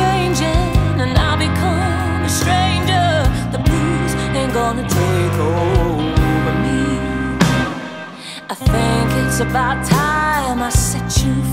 changing and I'll become a stranger. The blues ain't gonna take over me. I think it's about time I set you free.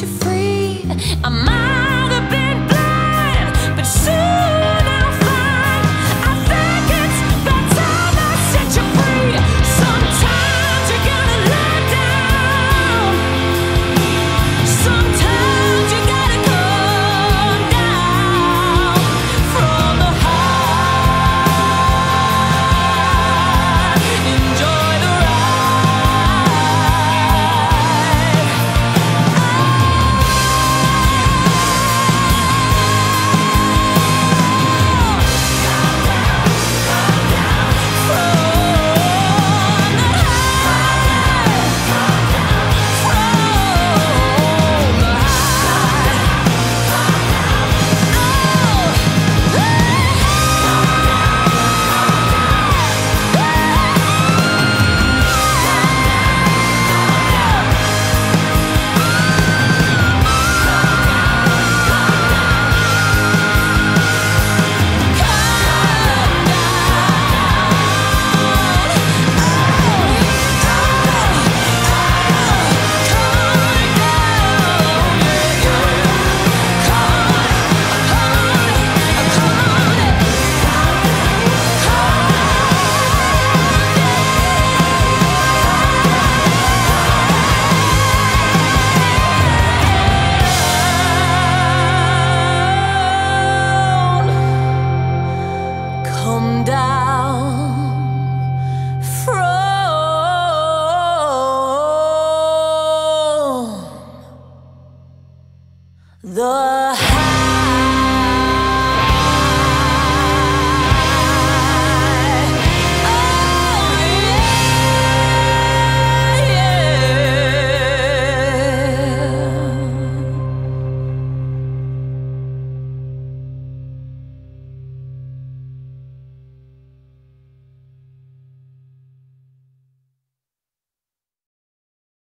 you free. I might